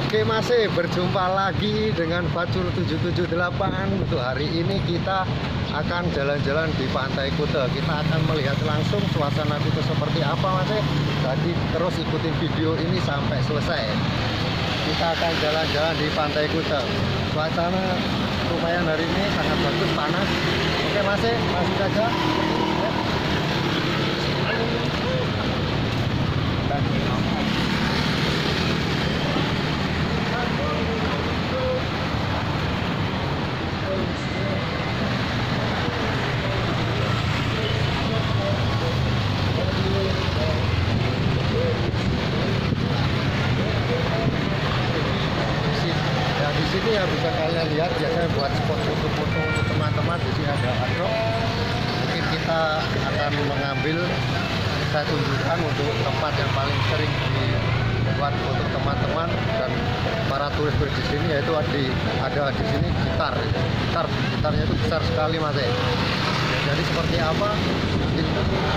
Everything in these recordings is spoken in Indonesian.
Oke masih berjumpa lagi dengan Bacur 778 Untuk hari ini kita akan jalan-jalan di Pantai Kuta. Kita akan melihat langsung suasana Kuta seperti apa masih Jadi terus ikutin video ini sampai selesai. Kita akan jalan-jalan di Pantai Kuta. Suasana lumayan hari ini sangat bagus, panas. Oke masih, masih saja sini ya bisa kalian lihat biasanya buat spot foto-foto untuk teman-teman di sini ada hardrock mungkin kita akan mengambil saya tunjukkan untuk tempat yang paling sering dibuat untuk teman-teman dan para turis-turis di sini yaitu di ada di sini gitar. Gitar gitarnya itu besar sekali mas ya jadi seperti apa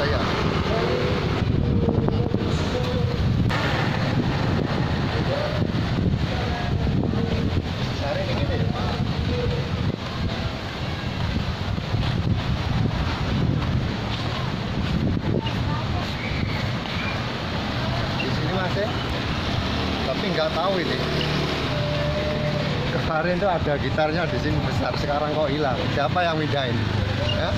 saya Cari di sini. Di sini mas ya. Tapi nggak tahu ini. Kemarin tuh ada gitarnya di sini besar, sekarang kok hilang. Siapa yang mindahin? Ya?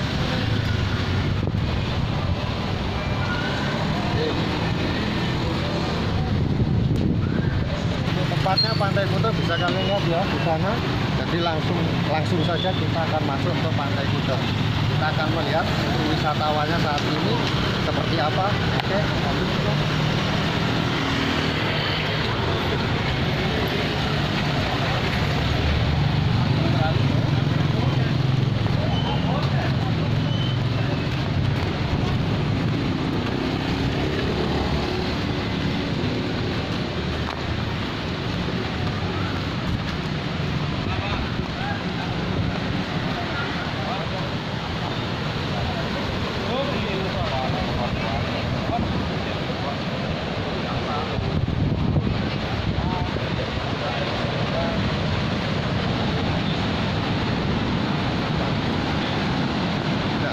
Tempatnya Pantai Kuta bisa kalian lihat ya di sana. Jadi langsung langsung saja kita akan masuk ke Pantai Kuta. Kita akan melihat wisatawannya saat ini seperti apa. Oke, lanjut. kita.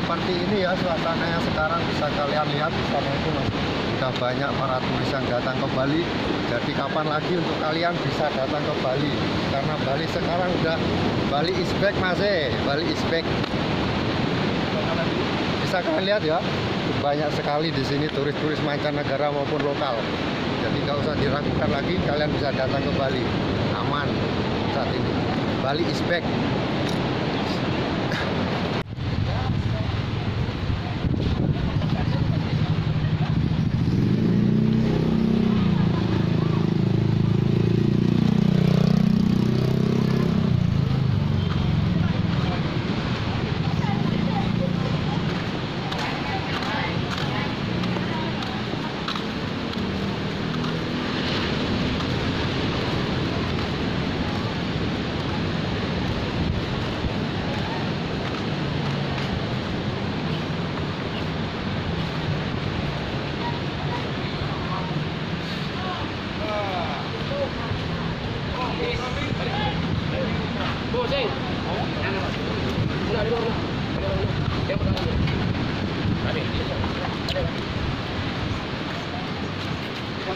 Nah, seperti ini ya suasananya sekarang bisa kalian lihat di sana itu sudah banyak para turis yang datang ke Bali. Jadi kapan lagi untuk kalian bisa datang ke Bali? Karena Bali sekarang udah Bali is back mas eh. Bali is back. Bisa kalian lihat ya banyak sekali di sini turis-turis mancanegara maupun lokal. Jadi nggak usah diragukan lagi kalian bisa datang ke Bali. Aman saat ini. Bali is back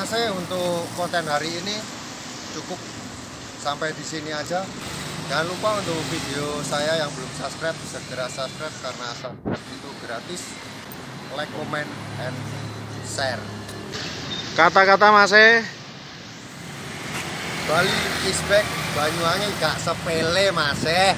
E, untuk konten hari ini cukup sampai di sini aja. Jangan lupa untuk video saya yang belum subscribe segera subscribe karena subscribe itu gratis. Like, comment, and share. Kata-kata Mas E. Bali is back, Banyuwangi gak sepele Mas E.